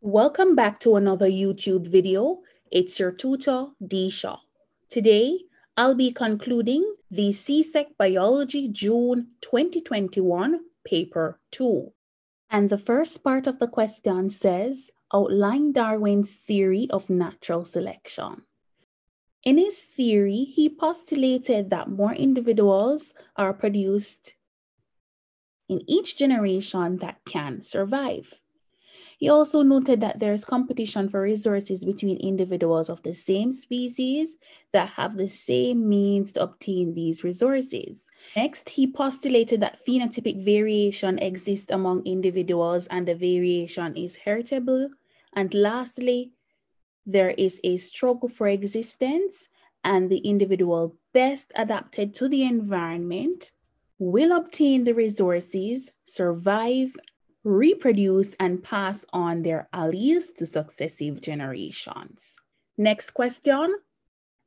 Welcome back to another YouTube video. It's your tutor, Desha. Today, I'll be concluding the CSEC Biology June 2021 paper 2. And the first part of the question says, outline Darwin's theory of natural selection. In his theory, he postulated that more individuals are produced in each generation that can survive. He also noted that there is competition for resources between individuals of the same species that have the same means to obtain these resources. Next, he postulated that phenotypic variation exists among individuals and the variation is heritable. And lastly, there is a struggle for existence and the individual best adapted to the environment will obtain the resources, survive, reproduce and pass on their alleles to successive generations. Next question.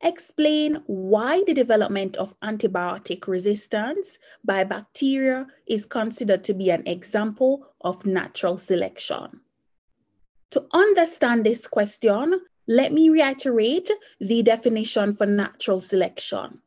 Explain why the development of antibiotic resistance by bacteria is considered to be an example of natural selection. To understand this question, let me reiterate the definition for natural selection.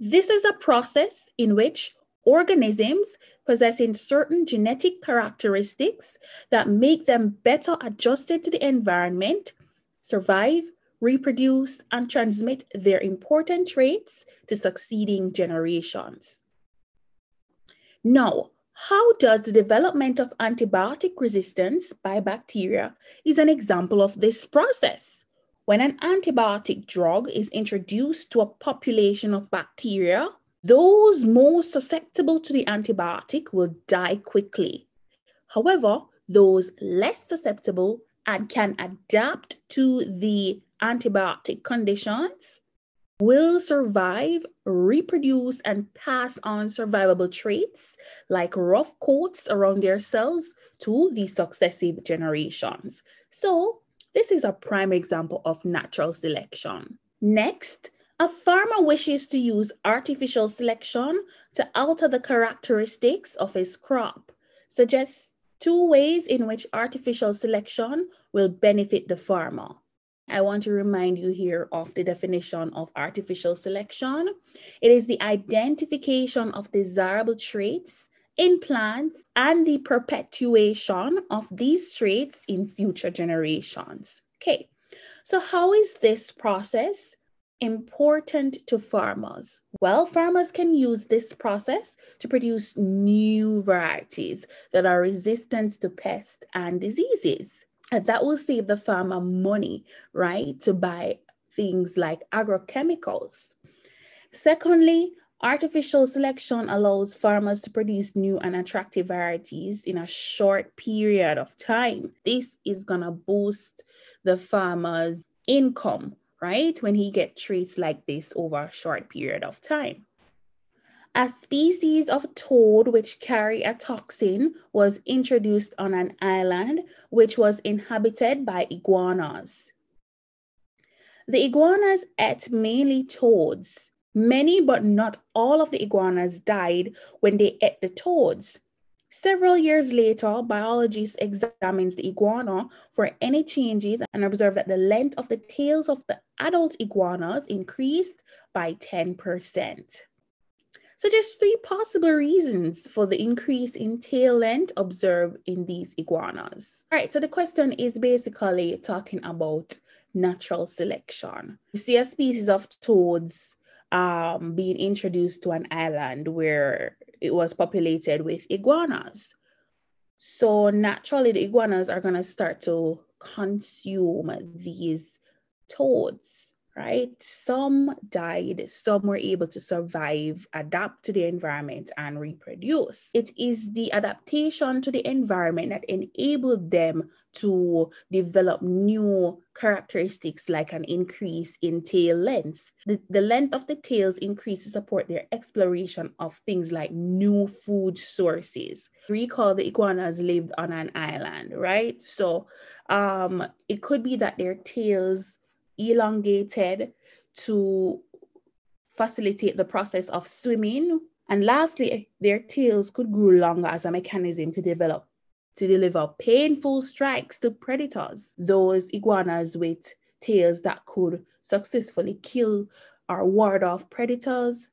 This is a process in which organisms possessing certain genetic characteristics that make them better adjusted to the environment survive, reproduce, and transmit their important traits to succeeding generations. Now, how does the development of antibiotic resistance by bacteria is an example of this process? When an antibiotic drug is introduced to a population of bacteria, those most susceptible to the antibiotic will die quickly. However, those less susceptible and can adapt to the antibiotic conditions will survive, reproduce, and pass on survivable traits like rough coats around their cells to the successive generations. So, this is a prime example of natural selection. Next, a farmer wishes to use artificial selection to alter the characteristics of his crop. Suggests two ways in which artificial selection will benefit the farmer. I want to remind you here of the definition of artificial selection. It is the identification of desirable traits in plants and the perpetuation of these traits in future generations. Okay, so how is this process important to farmers? Well, farmers can use this process to produce new varieties that are resistant to pests and diseases. And that will save the farmer money, right, to buy things like agrochemicals. Secondly, artificial selection allows farmers to produce new and attractive varieties in a short period of time. This is going to boost the farmer's income right? When he gets traits like this over a short period of time. A species of toad which carry a toxin was introduced on an island which was inhabited by iguanas. The iguanas ate mainly toads. Many, but not all of the iguanas died when they ate the toads. Several years later, biologists examined the iguana for any changes and observed that the length of the tails of the adult iguanas increased by 10%. So there's three possible reasons for the increase in tail length observed in these iguanas. All right, so the question is basically talking about natural selection. You see a species of toads um, being introduced to an island where it was populated with iguanas. So naturally, the iguanas are going to start to consume these toads right? Some died, some were able to survive, adapt to the environment, and reproduce. It is the adaptation to the environment that enabled them to develop new characteristics like an increase in tail length. The, the length of the tails increase to support their exploration of things like new food sources. Recall the iguanas lived on an island, right? So um, it could be that their tails elongated to facilitate the process of swimming. And lastly, their tails could grow longer as a mechanism to develop to deliver painful strikes to predators. Those iguanas with tails that could successfully kill or ward off predators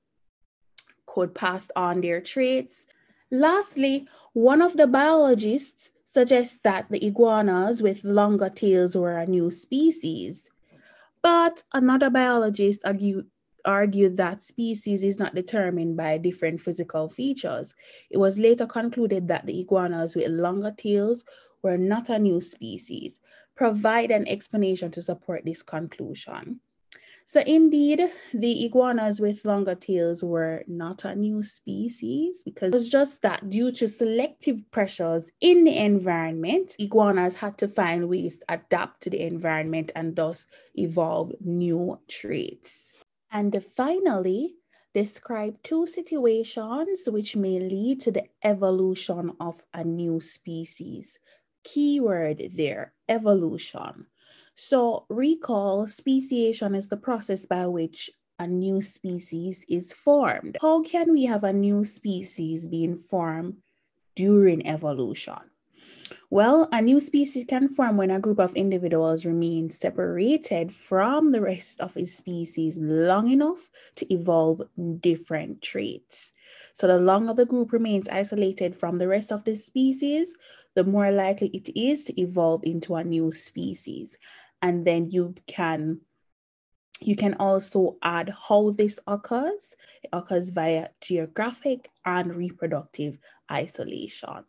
could pass on their traits. Lastly, one of the biologists suggests that the iguanas with longer tails were a new species. But another biologist argued, argued that species is not determined by different physical features. It was later concluded that the iguanas with longer tails were not a new species. Provide an explanation to support this conclusion. So indeed, the iguanas with longer tails were not a new species because it was just that due to selective pressures in the environment, iguanas had to find ways to adapt to the environment and thus evolve new traits. And finally, describe two situations which may lead to the evolution of a new species. Keyword there, evolution. So recall speciation is the process by which a new species is formed. How can we have a new species being formed during evolution? Well, a new species can form when a group of individuals remain separated from the rest of a species long enough to evolve different traits. So, the longer the group remains isolated from the rest of the species, the more likely it is to evolve into a new species and then you can you can also add how this occurs. It occurs via geographic and reproductive isolation.